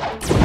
You